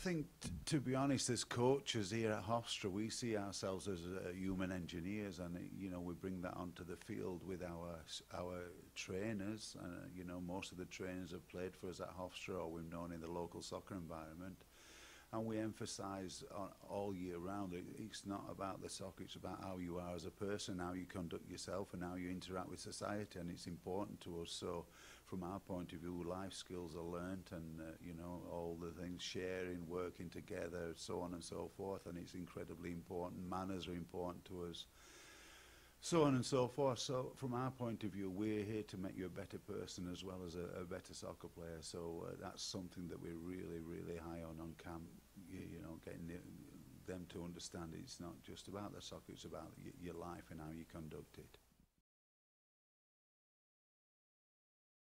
think, to be honest, as coaches here at Hofstra, we see ourselves as uh, human engineers, and uh, you know we bring that onto the field with our our trainers. And uh, you know, most of the trainers have played for us at Hofstra, or we've known in the local soccer environment. and we emphasize on uh, all year round it, it's not about the soccer it's about how you are as a person how you conduct yourself and how you interact with society and it's important to us so from our point of view life skills are learnt and uh, you know all the things sharing working together so on and so forth and it's incredibly important manners are important to us so on and so forth. So from our point of view, we're here to make you a better person as well as a, a better soccer player. So uh, that's something that we're really, really high on on getting the, them to understand it's not just about the soccer, it's about your life and how you conduct it.